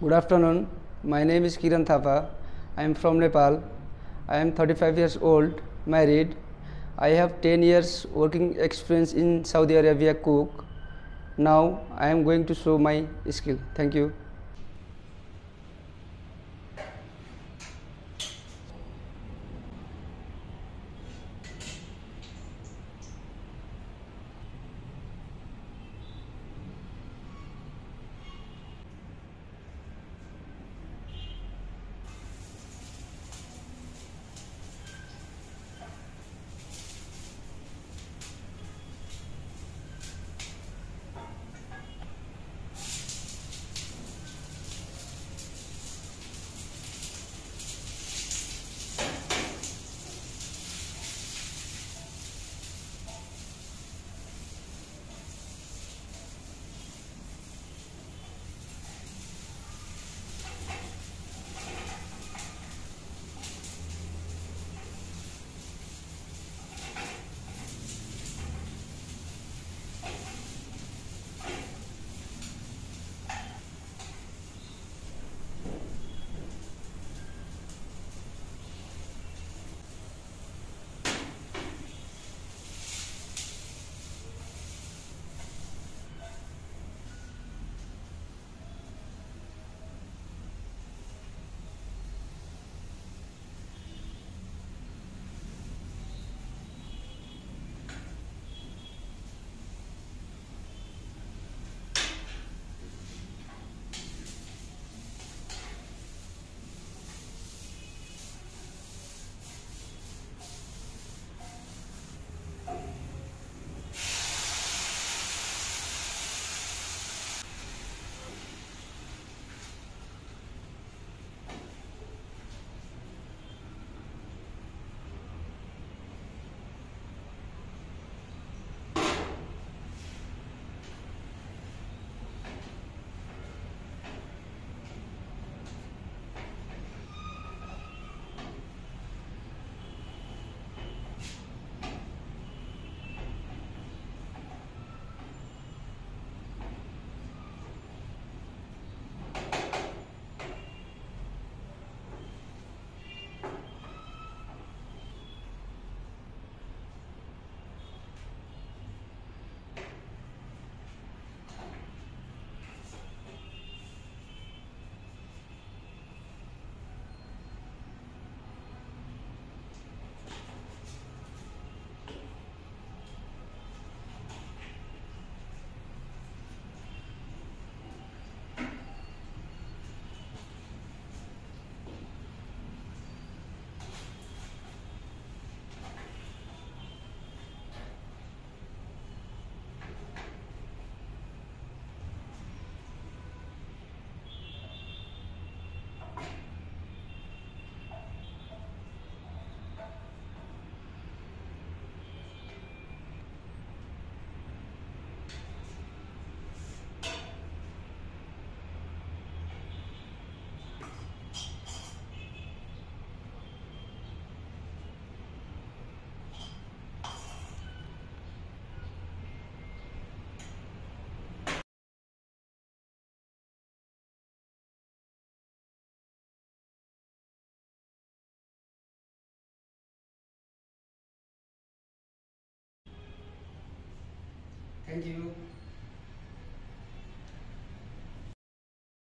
Good afternoon. My name is Kiran Thapa. I am from Nepal. I am 35 years old, married. I have 10 years working experience in Saudi Arabia cook. Now I am going to show my skill. Thank you.